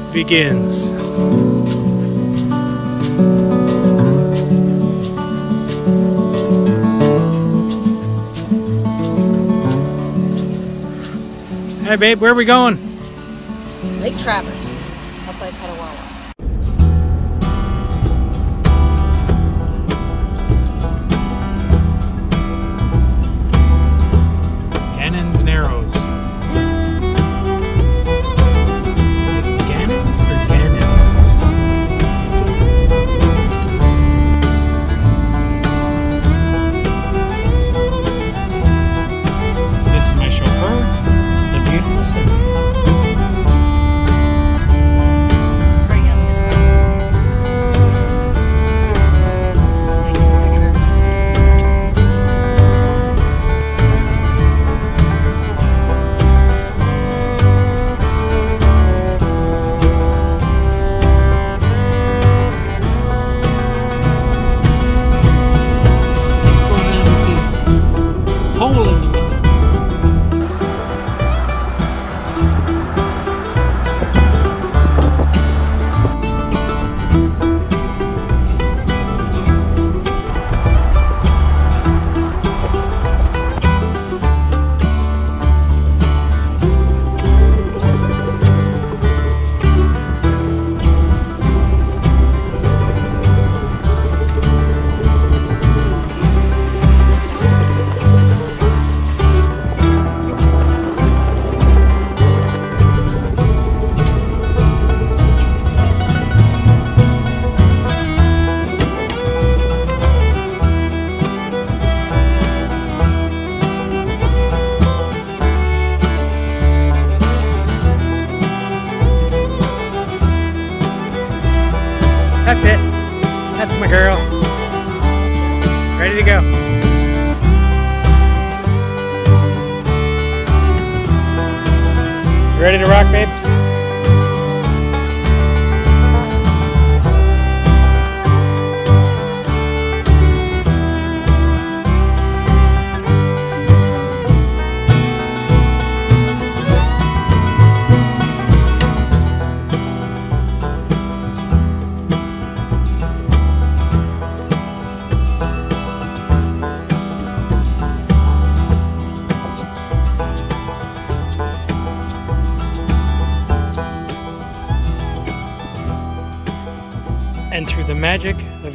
it begins. Hey babe, where are we going? Lake Travers.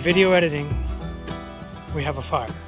video editing, we have a fire.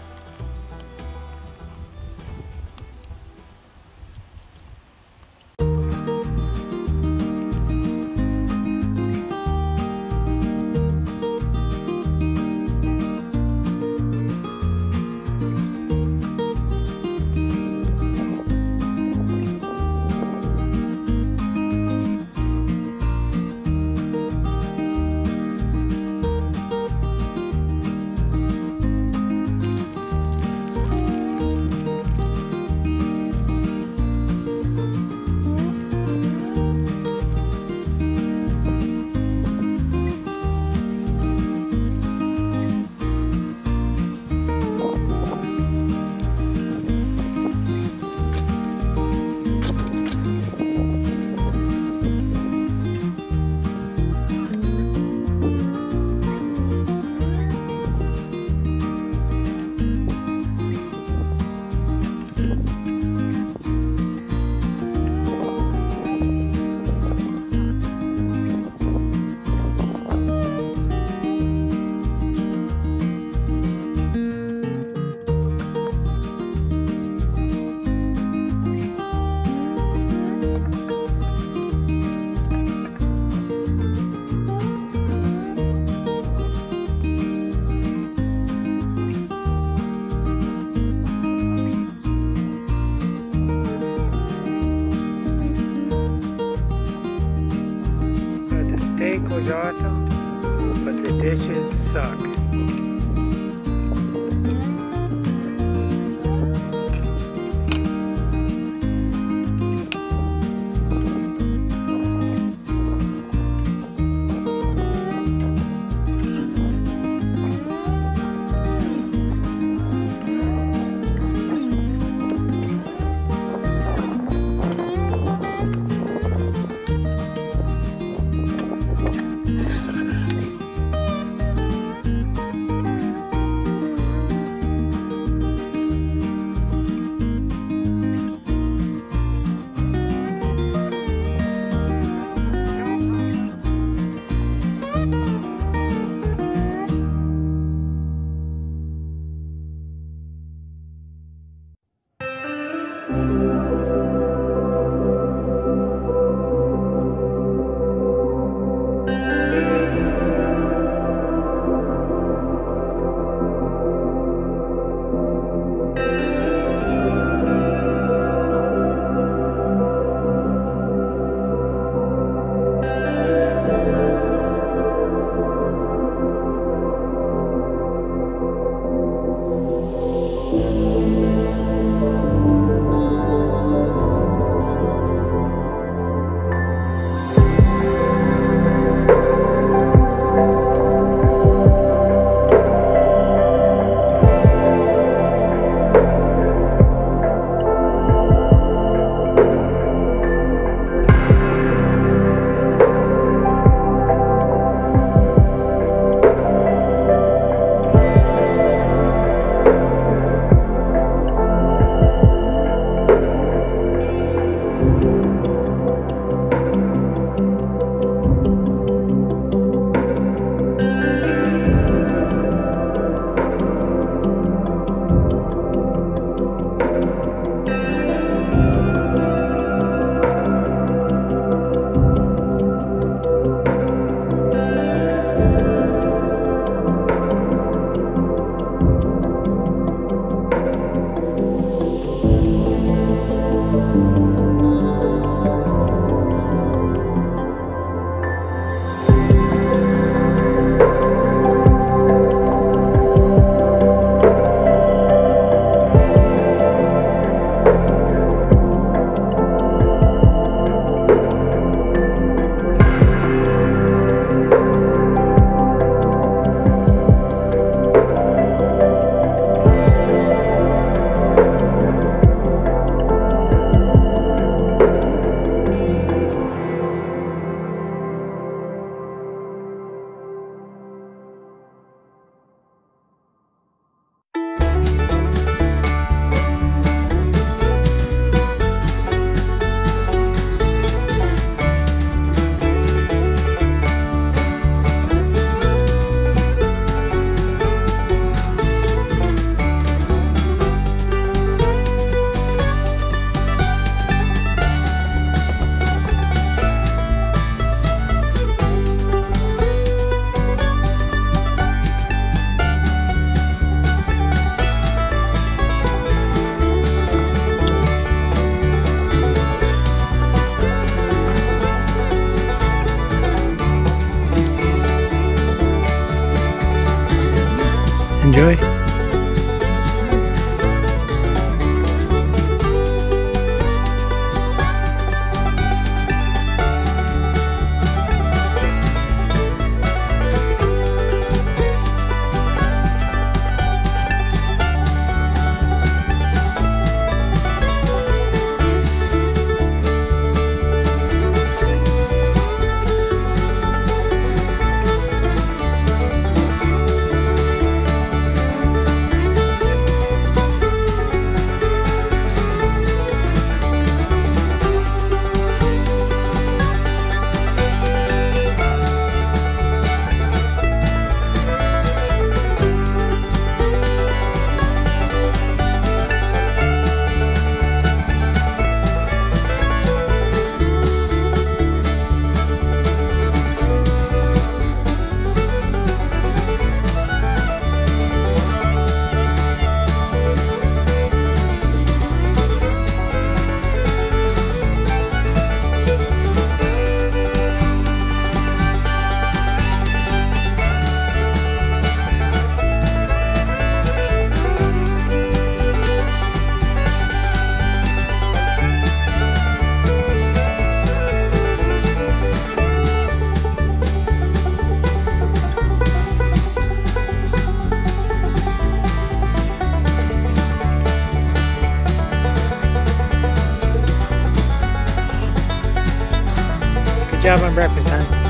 Job on breakfast, huh?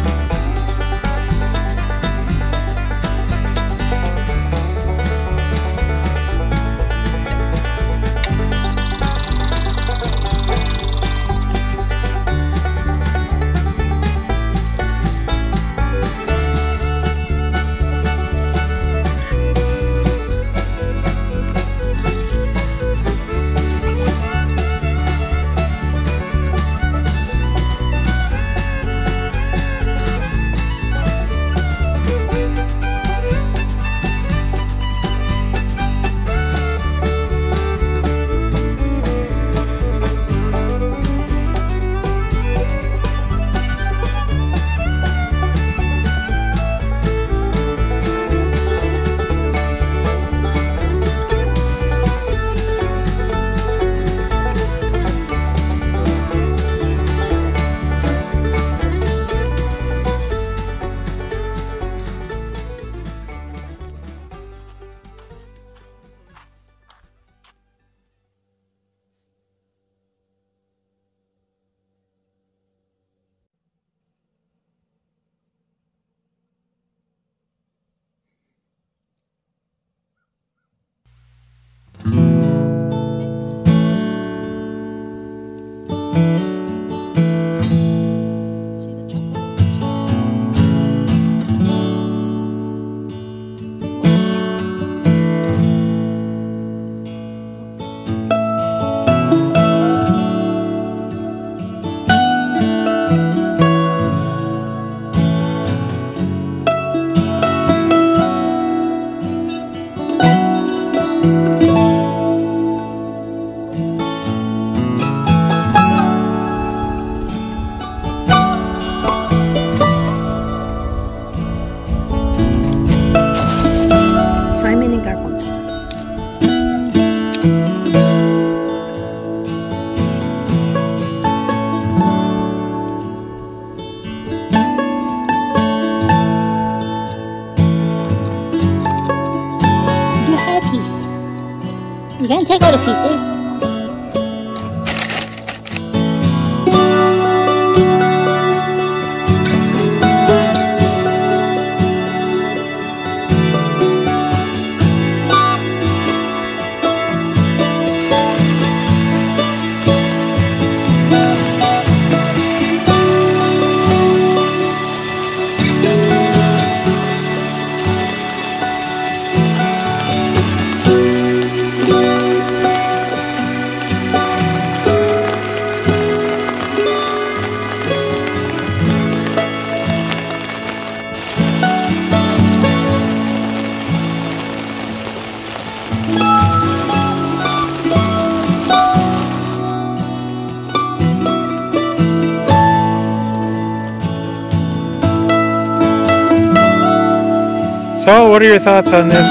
So, what are your thoughts on this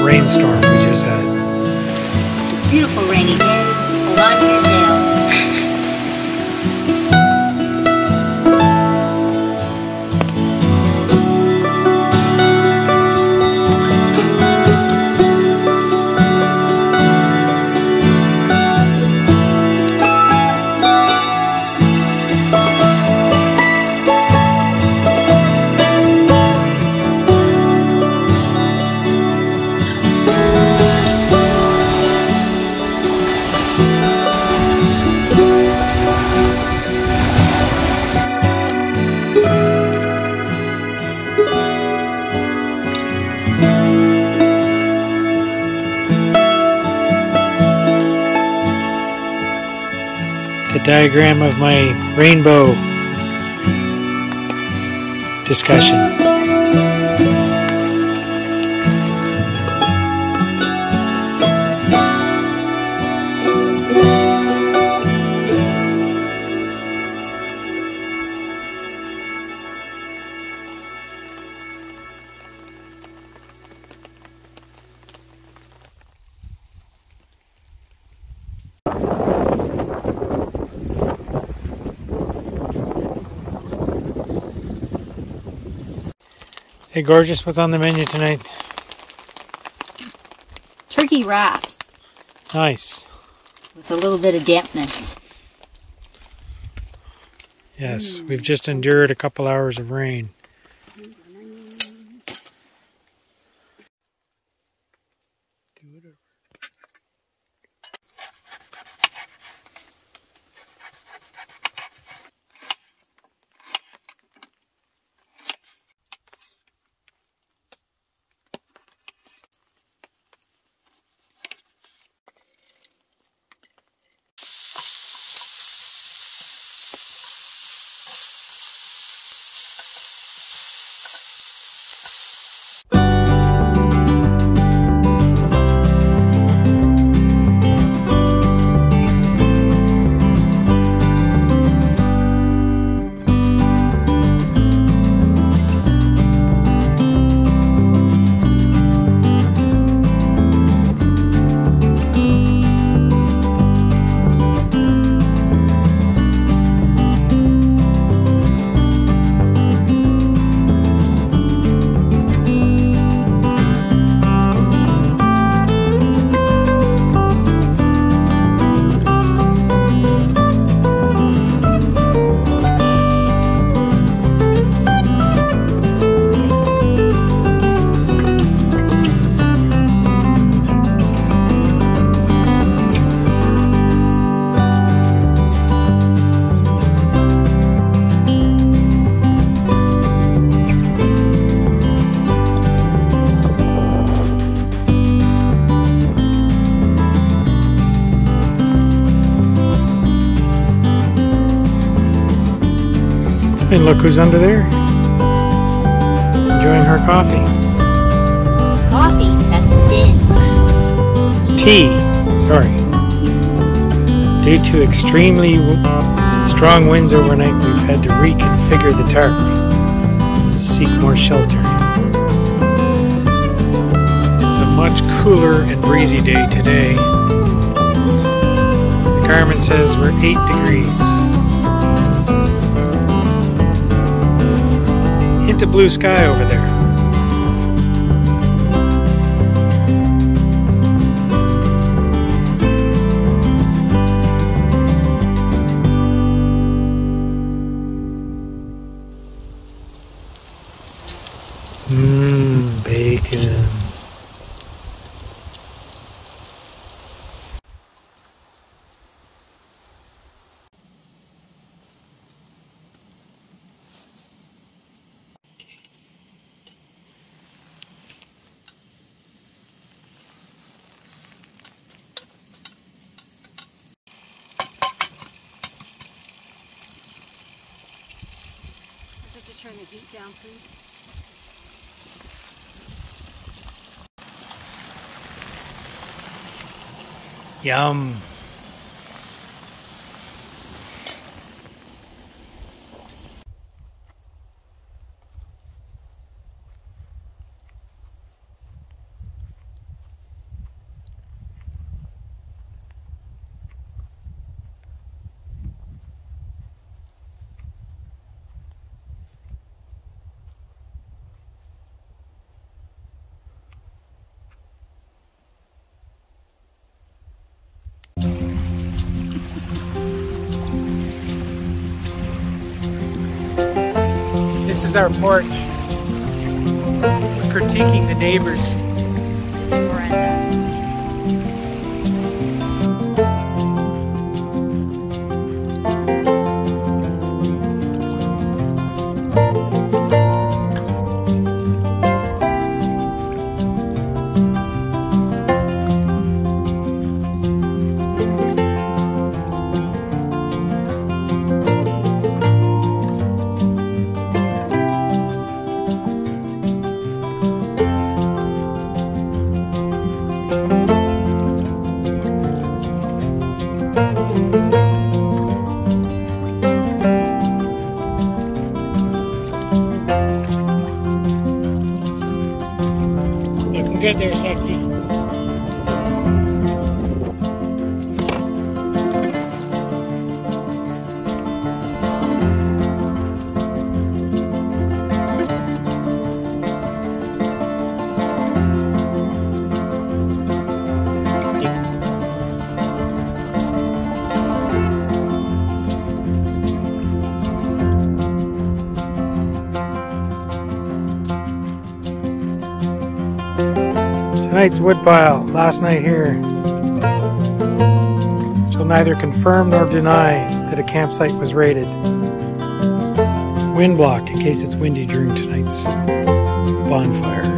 rainstorm diagram of my rainbow discussion. Gorgeous, what's on the menu tonight? Turkey wraps Nice. with a little bit of dampness. Yes, we've just endured a couple hours of rain. Look who's under there. Enjoying her coffee. Coffee, that's a sin. Tea, sorry. Due to extremely strong winds overnight, we've had to reconfigure the tarp to seek more shelter. It's a much cooler and breezy day today. The Garmin says we're 8 degrees. Of blue sky over there. Mmm, bacon. have to turn the heat down, please. Yum. Is our porch. Critiquing the neighbors. Tonight's woodpile, last night here, shall neither confirm nor deny that a campsite was raided. Wind block in case it's windy during tonight's bonfire.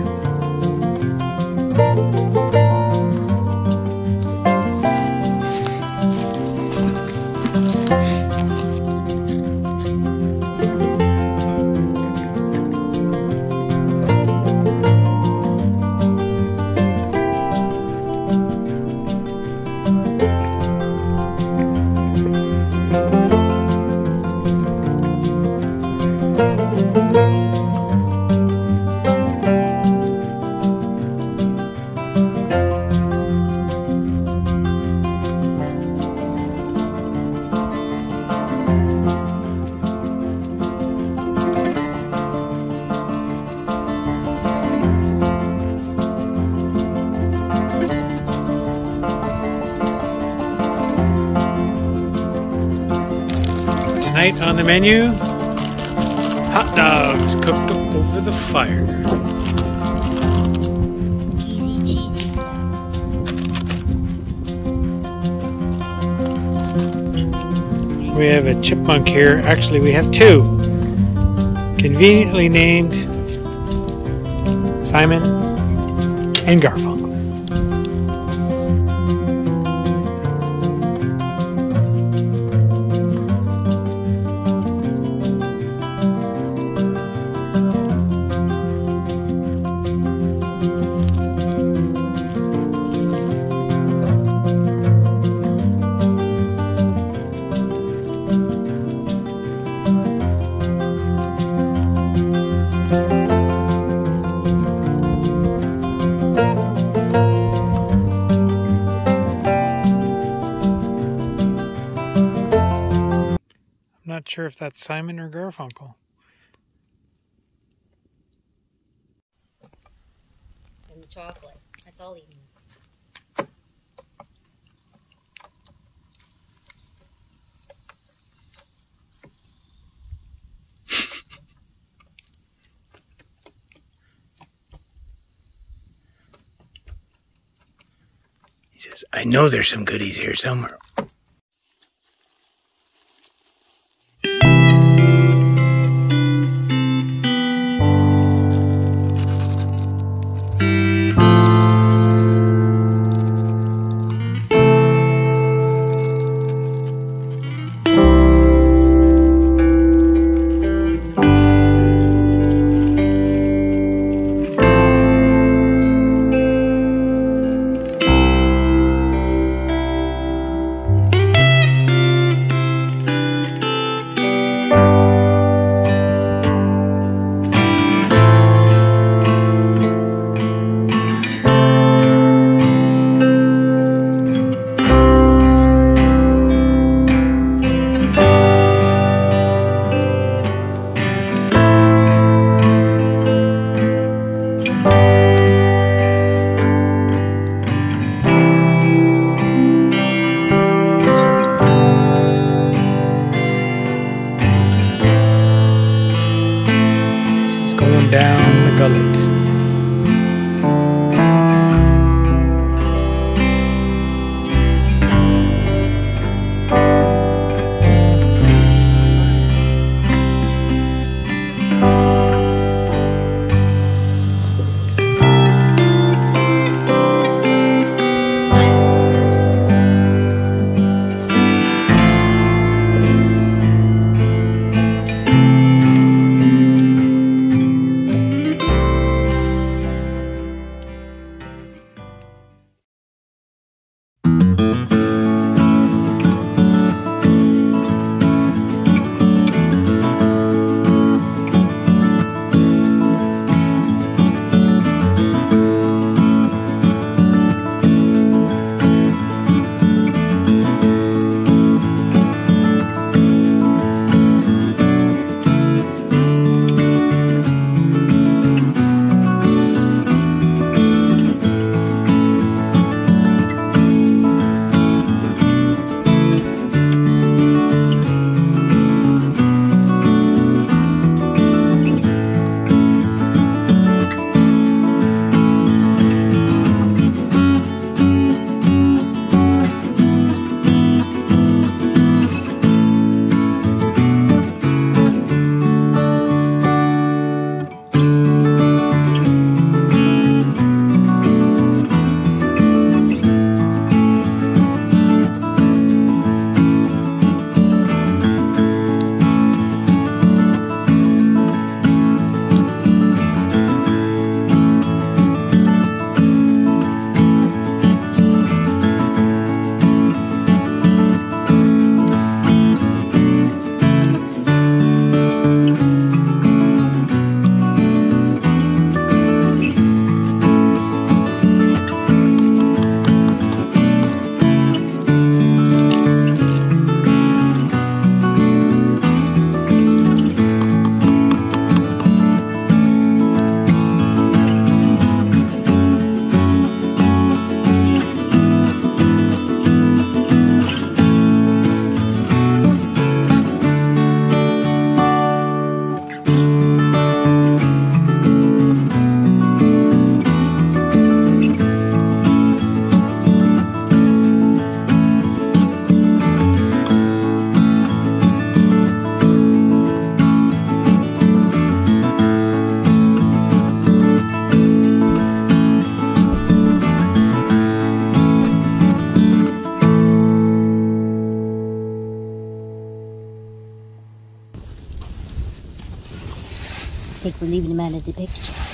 Menu, hot dogs cooked over the fire. Cheesy. We have a chipmunk here. Actually, we have two. Conveniently named Simon and Garfunkel. That's Simon or Garfunkel. And the chocolate. That's all he needs. He says, I know there's some goodies here somewhere. The picture.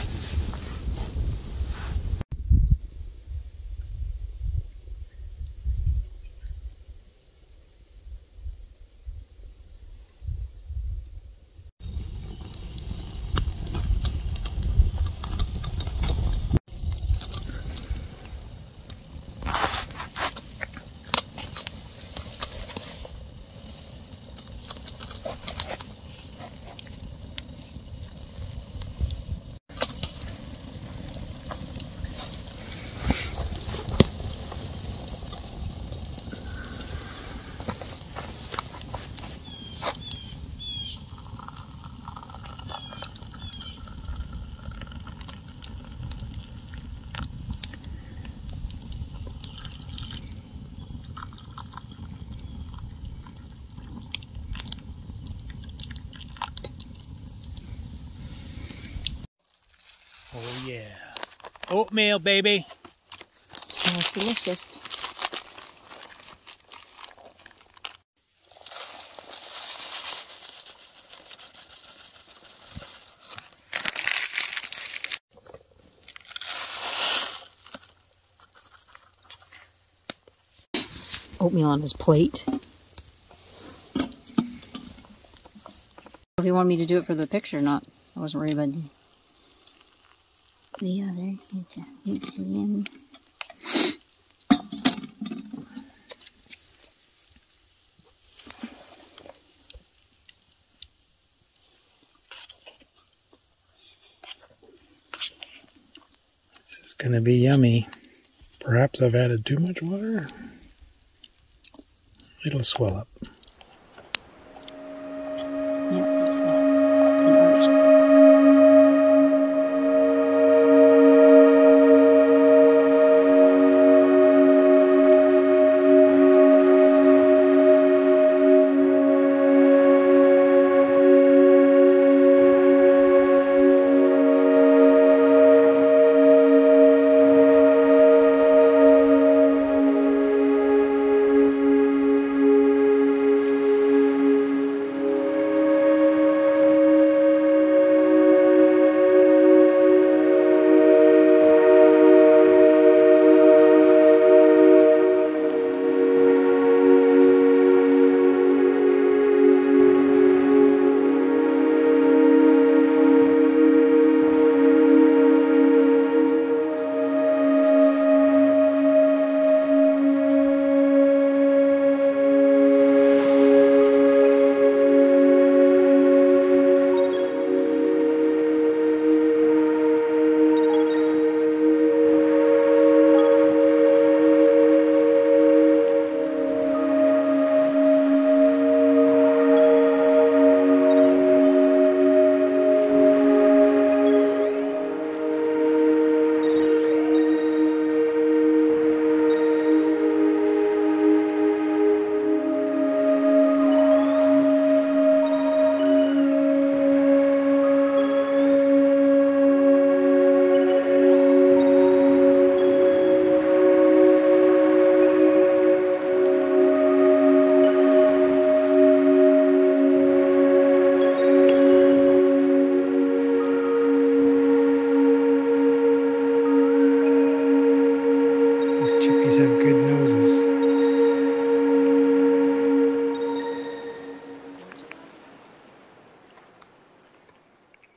Oh yeah. Oatmeal, baby. Smells delicious. Oatmeal on his plate. If you wanted me to do it for the picture or not, I wasn't worried about the, the other. Oops, again. Um, this is gonna be yummy. Perhaps I've added too much water. It'll swell up.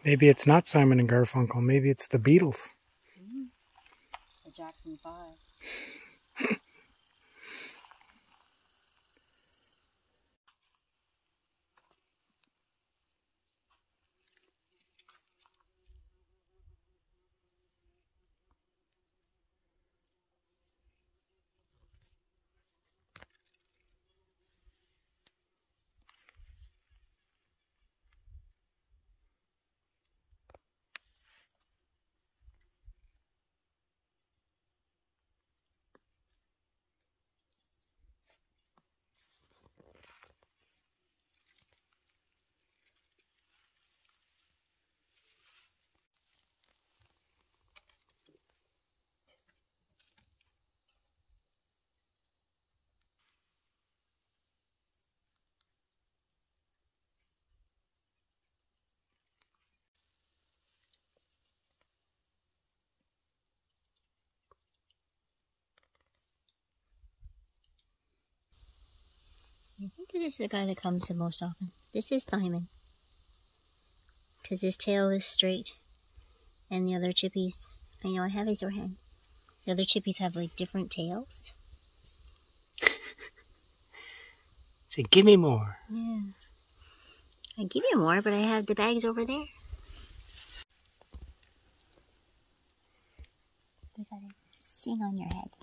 Maybe it's not Simon and Garfunkel. Maybe it's the Beatles. I think this is the guy that comes the most often. This is Simon. Because his tail is straight. And the other chippies, I know I have his hand. The other chippies have like different tails. Say, give me more. Yeah. I give you more, but I have the bags over there. You gotta sing on your head.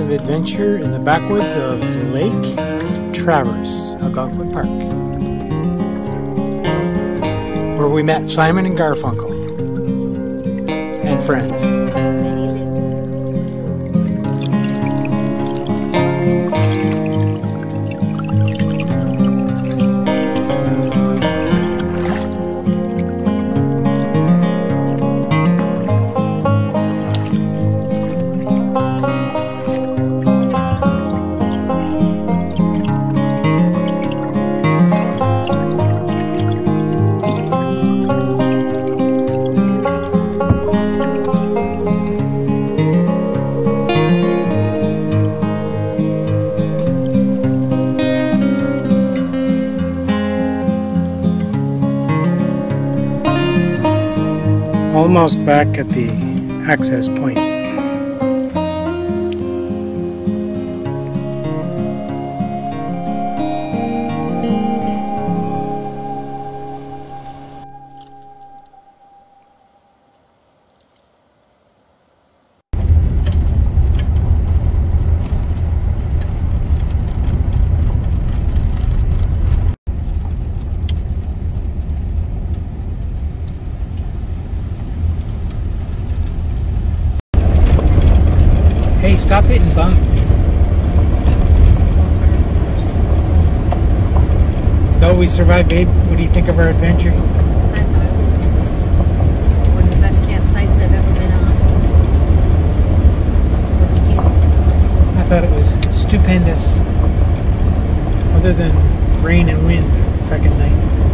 Of adventure in the backwoods of Lake Travers, Algonquin Park, where we met Simon and Garfunkel and friends. Back at the access point. Stop hitting bumps. So we survived, babe. What do you think of our adventure? I thought it was epic. One of the best campsites I've ever been on. What did you think? I thought it was stupendous. Other than rain and wind, it's second night.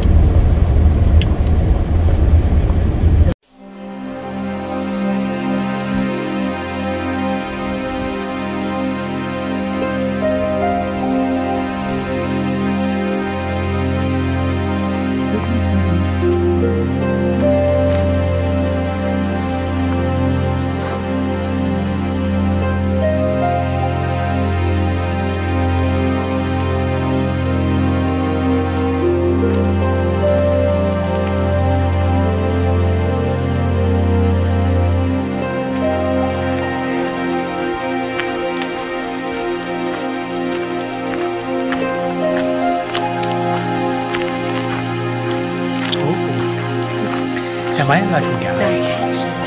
Am I a lucky guy? Back at you.